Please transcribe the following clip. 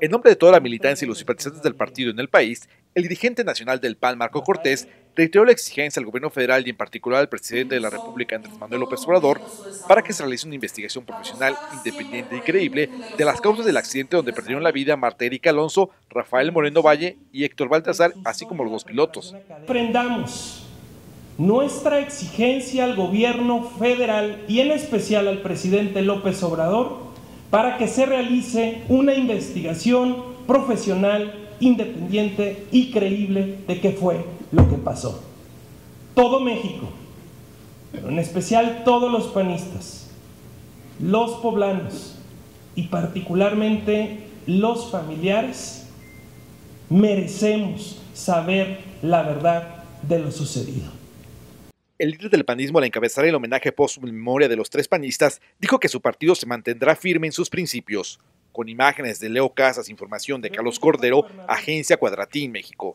En nombre de toda la militancia y los simpatizantes del partido en el país, el dirigente nacional del PAN, Marco Cortés, reiteró la exigencia al gobierno federal y en particular al presidente de la República, Andrés Manuel López Obrador, para que se realice una investigación profesional, independiente y creíble de las causas del accidente donde perdieron la vida Marta Erika Alonso, Rafael Moreno Valle y Héctor Baltasar, así como los dos pilotos. Prendamos nuestra exigencia al gobierno federal y en especial al presidente López Obrador para que se realice una investigación profesional, independiente y creíble de qué fue lo que pasó. Todo México, pero en especial todos los panistas, los poblanos y particularmente los familiares, merecemos saber la verdad de lo sucedido. El líder del panismo al encabezar el homenaje post memoria de los tres panistas dijo que su partido se mantendrá firme en sus principios. Con imágenes de Leo Casas, información de Carlos Cordero, Agencia Cuadratín, México.